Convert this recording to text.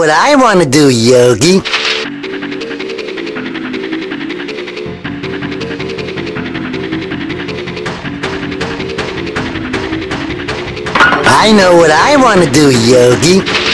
what I want to do, Yogi. I know what I want to do, Yogi.